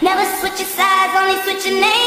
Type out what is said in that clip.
Never switch your sides, only switch your name.